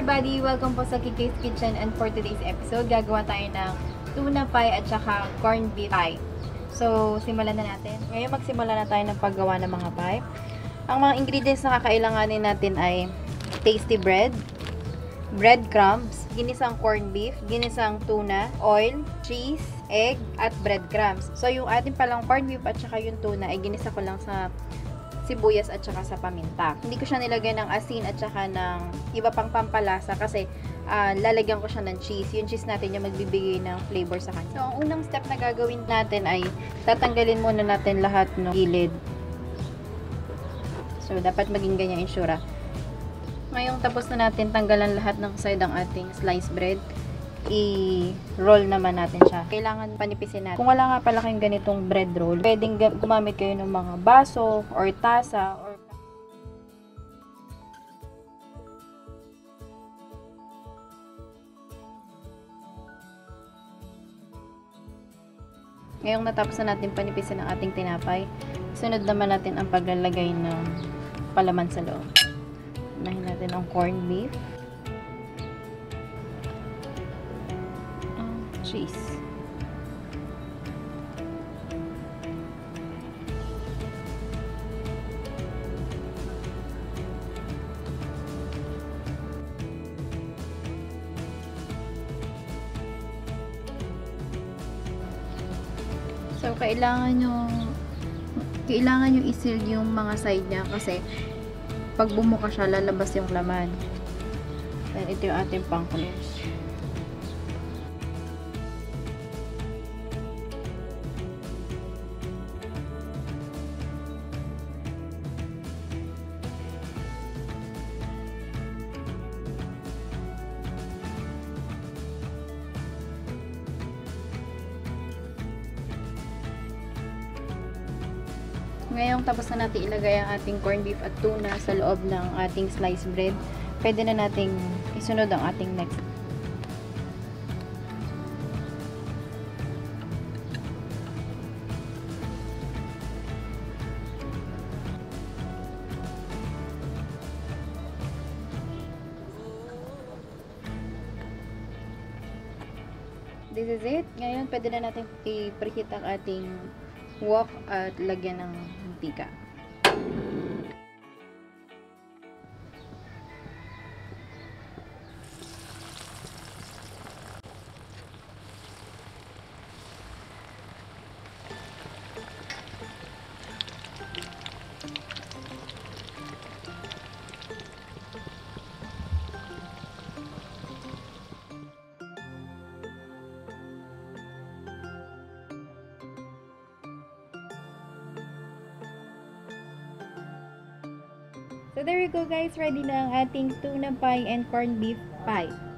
everybody! Welcome po sa Kikay's Kitchen and for today's episode, gagawa tayo ng tuna pie at saka corned beef pie. So, simulan na natin. Ngayon, magsimula na tayo ng paggawa ng mga pie. Ang mga ingredients na kakailanganin natin ay tasty bread, breadcrumbs, ginisang corned beef, ginisang tuna, oil, cheese, egg, at breadcrumbs. So, yung ating palang corned beef at saka yung tuna ay ginisa ko lang sa sibuyas at saka sa paminta. Hindi ko siya nilagyan ng asin at saka ng iba pang pampalasa kasi uh, lalagyan ko siya ng cheese. Yung cheese natin yung magbibigay ng flavor sa kanya. So, ang unang step na gagawin natin ay tatanggalin muna natin lahat ng gilid. So, dapat maging ganyan yung sura. Ngayong tapos na natin tanggalan lahat ng side ang ating sliced bread, i-roll naman natin siya. Kailangan panipisin natin. Kung wala nga pala kayong ganitong bread roll, pwedeng gumamit kayo ng mga baso or tasa or Ngayong natapos na natin panipisin ang ating tinapay, sunod naman natin ang paglalagay ng palaman sa loob. Unahin natin ang corned beef. Cheese. So, kailangan nyo kailangan nyo isil yung mga side niya kasi pag bumuka siya, lalabas yung laman. Then, ito yung ating pang close. Ngayong tapos na natin ilagay ang ating corned beef at tuna sa loob ng ating sliced bread, pwede na nating isunod ang ating next This is it. Ngayon, pwede na natin i-preheat ang ating wok at lagyan ng práctica. So there you go guys, ready na ang ating tuna pie and corned beef pie.